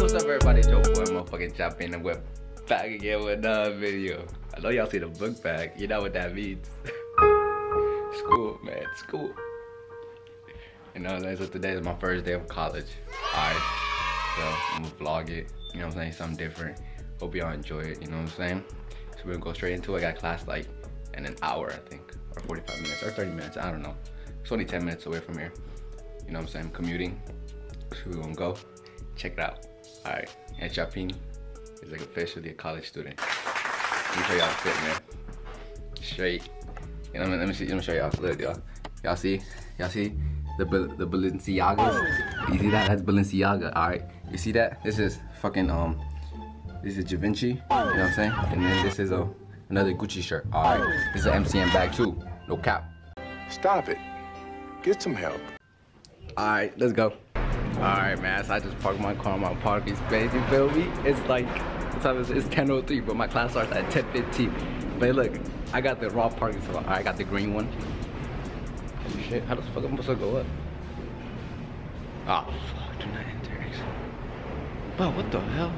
what's up everybody? Joe Boy, motherfucking Chapin and we're back again with another video. I know y'all see the book bag, you know what that means. school, man, school. You know, what I'm saying? so today is my first day of college. Alright, so I'm gonna vlog it, you know what I'm saying, something different. Hope y'all enjoy it, you know what I'm saying? So we're gonna go straight into it. I got class like in an hour, I think, or 45 minutes, or 30 minutes, I don't know. It's only 10 minutes away from here. You know what I'm saying, commuting. So we're gonna go check it out. All right, and Chapin is like officially a college student. Let me show y'all the fit, man. Straight. You know, let me see. Let me show y'all. Look, y'all. Y'all see? Y'all see the the Balenciagas? You see that? That's Balenciaga. All right. You see that? This is fucking um. This is Givenchy. You know what I'm saying? And then this is a another Gucci shirt. All right. This is an MCM bag too. No cap. Stop it. Get some help. All right, let's go. All right, man. So I just parked my car in my parking space. You feel me? It's like what time is it? It's 10:03, but my class starts at 10:15. But look, I got the raw parking spot. Right, I got the green one. Oh shit! How the fuck am I supposed to go up? Oh fuck! Do not enter. But what the hell?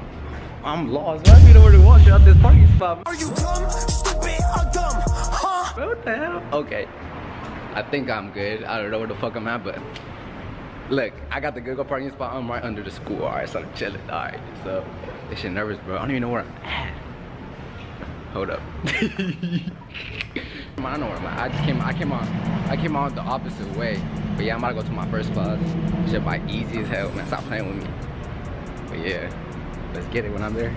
I'm lost. I need to where to walk out this parking spot. Are you dumb, stupid, or dumb? Huh? Bro, what the hell? Okay. I think I'm good. I don't know where the fuck I'm at, but look, I got the good parking spot. I'm right under the school. All right, so I'm chilling. All right, so this shit nervous, bro. I don't even know where I'm at. Hold up. I know where I'm at. I just came. I came on. I came on the opposite way. But yeah, I'm about to go to my first class. Shit by easy as hell, man. Stop playing with me. But yeah, let's get it when I'm there.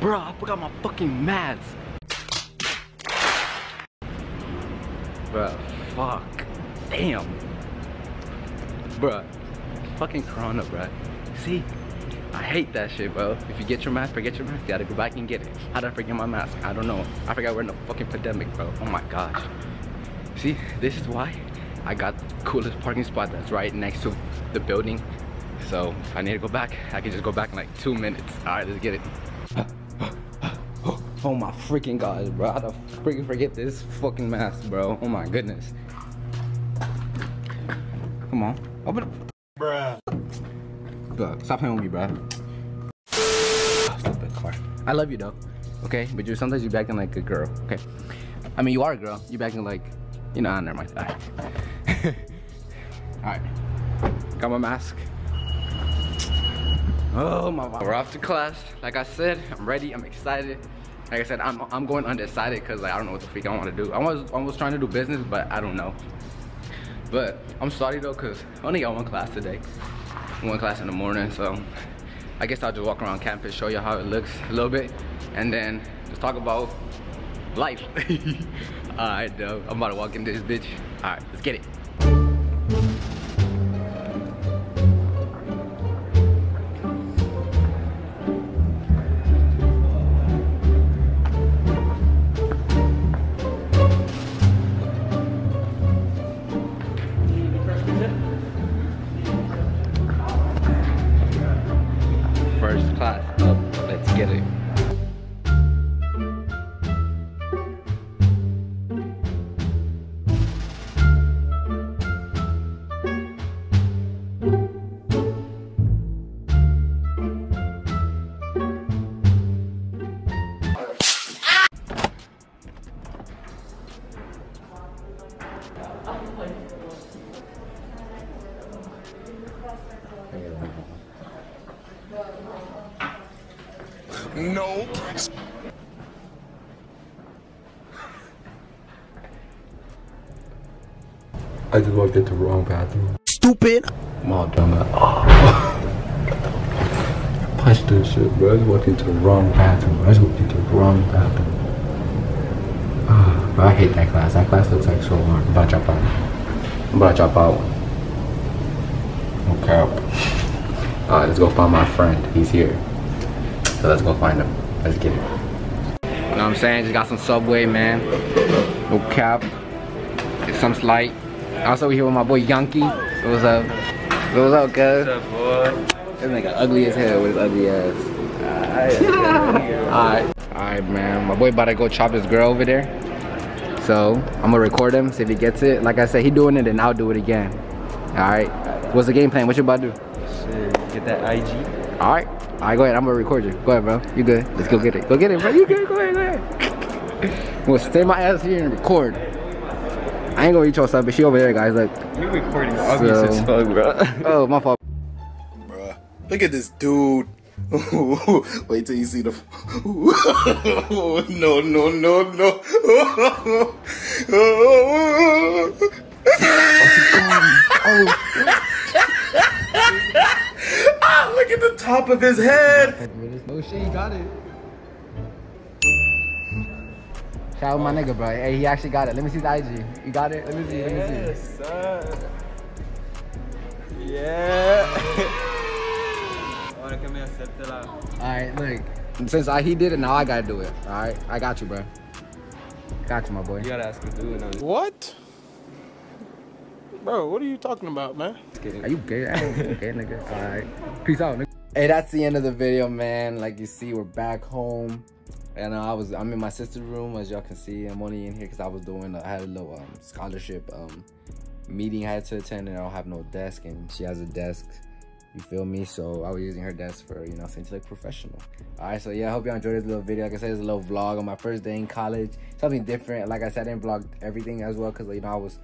Bro, I forgot my fucking mask. Bro, fuck. Damn. Bruh. Fucking Corona, bruh. See? I hate that shit, bro. If you get your mask, forget your mask. You gotta go back and get it. How did I forget my mask? I don't know. I forgot we're in a fucking pandemic, bro. Oh my gosh. See, this is why I got the coolest parking spot that's right next to the building. So if I need to go back, I can just go back in like two minutes. All right, let's get it. Oh my freaking god, bro. How the freaking forget this fucking mask, bro? Oh my goodness. Come on. Open up. Bruh. Bro, stop playing with me, bro. Stupid car. I love you though. Okay? But you sometimes you're acting like a girl, okay? I mean you are a girl. You're acting like you know, ah, never mind. Alright. Alright. Got my mask. Oh my god. We're off to class. Like I said, I'm ready, I'm excited. Like I said, I'm I'm going undecided because like I don't know what the freak I want to do. I was almost trying to do business, but I don't know. But I'm sorry though, cause I only got one class today. One class in the morning, so I guess I'll just walk around campus, show you how it looks a little bit, and then just talk about life. Alright, though. I'm about to walk in this bitch. Alright, let's get it. Nope. I just walked into the wrong bathroom. Stupid. I'm all dumb. Oh. Punch this shit, bro. I just walked into the wrong bathroom. I just walked into the wrong bathroom. Ah, bro, I hate that class. That class looks like so hard. I'm about to drop out. I'm about to drop out. No cap. Alright, let's go find my friend. He's here. So let's go find him. Let's get it. You know what I'm saying? Just got some Subway, man. No cap. Get some slight. Also, we here with my boy Yankee. What's up? What's up, cuz? What's up, boy? This nigga ugly as hell with his ugly ass. Alright. Alright, man. My boy about to go chop his girl over there. So, I'm gonna record him, see if he gets it. Like I said, he doing it and I'll do it again. Alright. What's the game plan? What you about to do? Shit, get that IG. Alright. Right, go ahead. I'm gonna record you. Go ahead, bro. You good? Let's go get it. Go get it, bro. You good? Go ahead, go ahead. I'm gonna stay my ass here and record. I ain't gonna reach your stuff, but she over there, guys. Look. You recording obvious as fuck, bro. Oh, my fault. Bruh, look at this dude. Wait till you see the. no, no, no, no. ah, look at the top of his head. Oh shit, he got it. Shout out my nigga, bro. Hey, he actually got it. Let me see the IG. You got it? Let me see. Let me see. sir. Yeah. Ahora que me acepte la. Alright, look. Since I, he did it, now I gotta do it. Alright, I got you, bro. Got you, my boy. You gotta ask him to do it. What? Bro, what are you talking about, man? Are you gay? I ain't gay, nigga. Alright. Peace out, nigga. Hey, that's the end of the video, man. Like you see, we're back home. And uh, I was, I'm in my sister's room, as y'all can see. I'm only in here because I was doing, I had a little um, scholarship um, meeting I had to attend, and I don't have no desk, and she has a desk. You feel me? So I was using her desk for, you know, saying like professional. All right, so yeah, I hope y'all enjoyed this little video. Like I said, it's a little vlog on my first day in college. Something different. Like I said, I didn't vlog everything as well because, you know, I was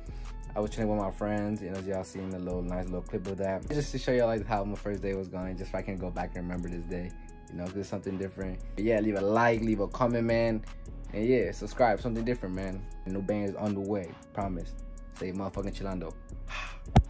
I was chilling with my friends, you know, y'all seen a little nice little clip of that. Just to show y'all like how my first day was going, just so I can go back and remember this day. You know, 'cause it's something different. But yeah, leave a like, leave a comment, man. And yeah, subscribe, something different, man. New band is on the way, promise. Say motherfucking chillando.